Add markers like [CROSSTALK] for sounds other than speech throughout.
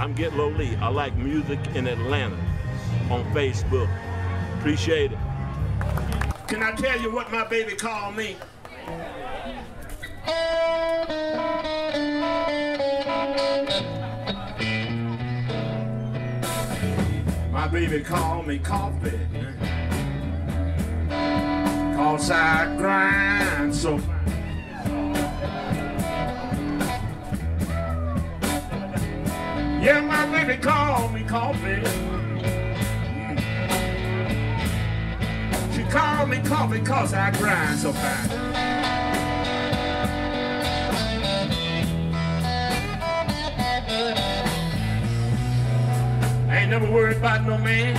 I'm Gitlo Lee. I like music in Atlanta on Facebook. Appreciate it. Can I tell you what my baby called me? My baby called me coffee. Cause I grind so Yeah, my baby called me coffee. She called me coffee cause I grind so fine. I ain't never worried about no man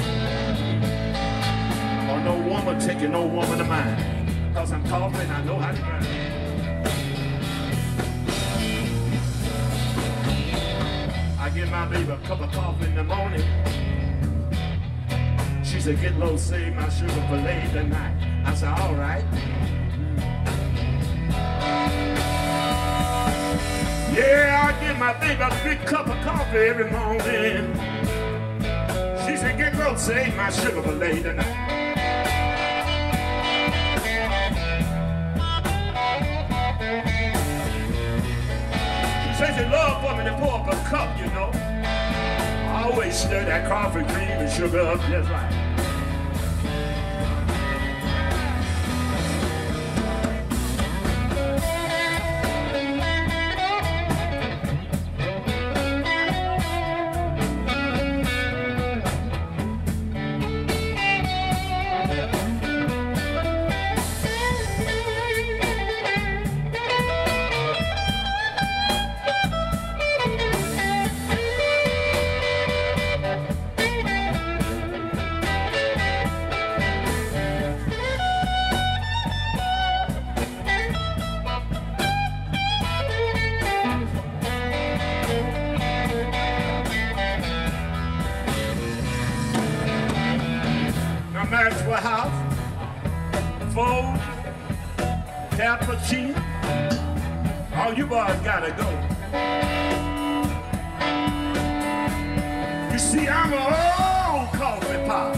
or no woman taking no woman of mine. Cause I'm coffee and I know how to grind. My baby a cup of coffee in the morning. She said, Gitlo, save my sugar for late tonight. I said, all right. Yeah, I give my baby a big cup of coffee every morning. She said, Gitlo, save my sugar for late tonight. She says she love for me to pour up a cup, you know. Stir that coffee cream and sugar just right. Maxwell House, Fold, Cappuccino, all you boys gotta go. You see, I'm an old coffee pot.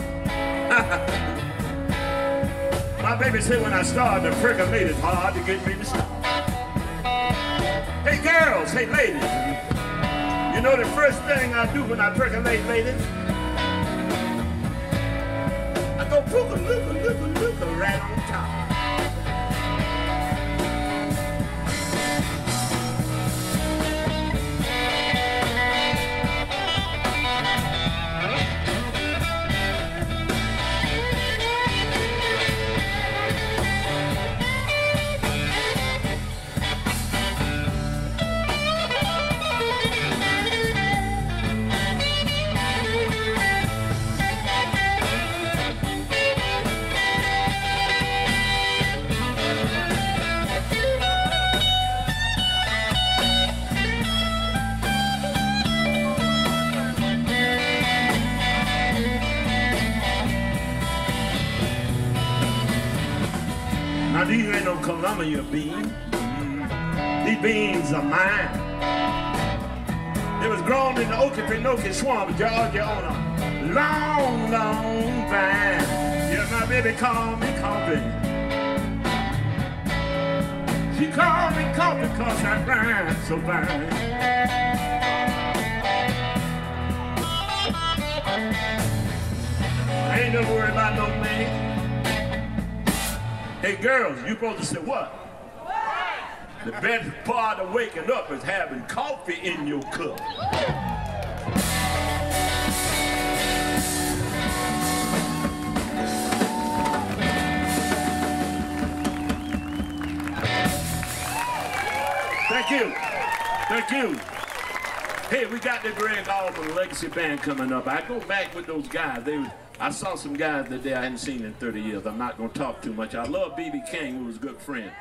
[LAUGHS] My baby said when I started, the percolate is hard to get me to stop. Hey girls, hey ladies, you know the first thing I do when I percolate, ladies? Go pooka looka looka looka right on top. Now these ain't no Colombia beans. Mm. These beans are mine. They was grown in the Okefenokee swamp, Georgia, on a long, long vine. Yeah, my baby called me coffee. She called me coffee cause I grind so fine. Ain't never worried about no man. Hey girls, you supposed to say what? The best part of waking up is having coffee in your cup. Thank you. Thank you. Hey, we got the Gregg Allman Legacy Band coming up. I go back with those guys. They, I saw some guys that day I hadn't seen in 30 years. I'm not going to talk too much. I love B.B. King, who was a good friend.